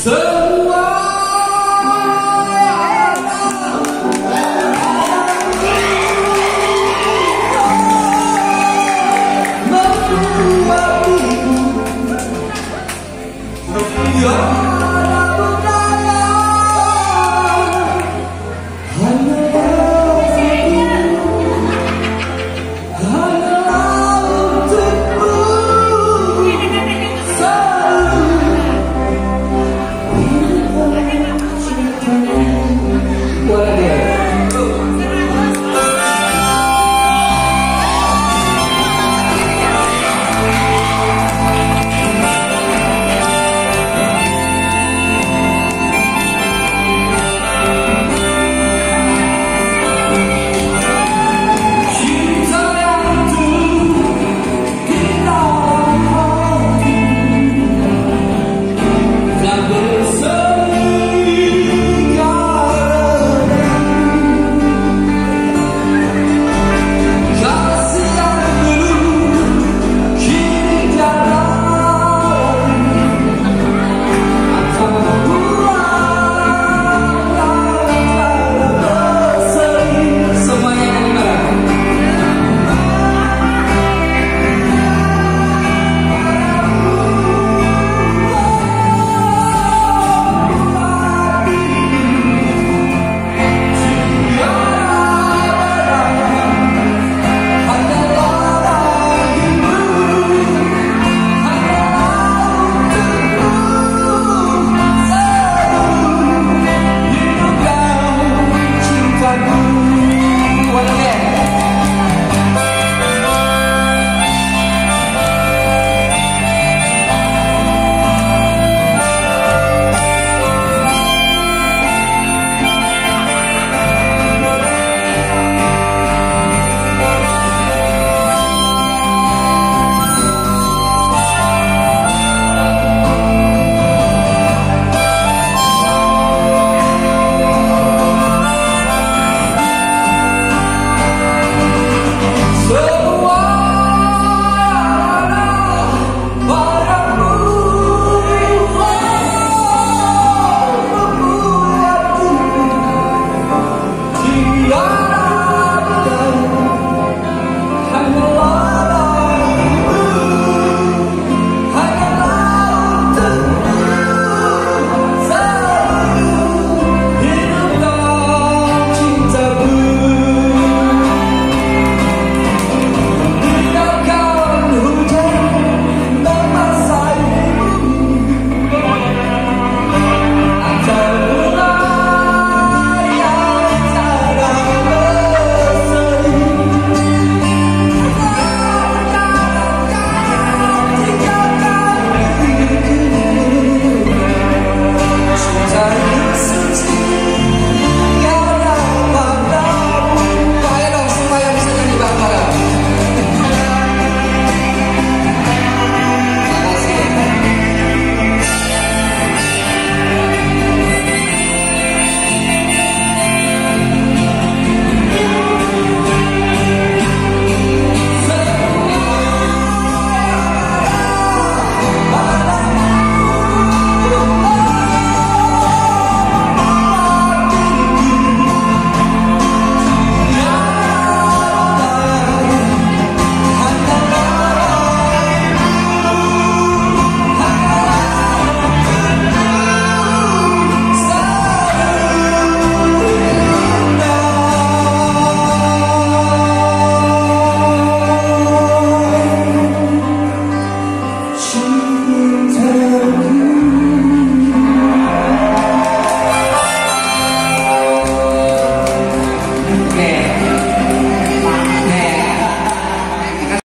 Sir!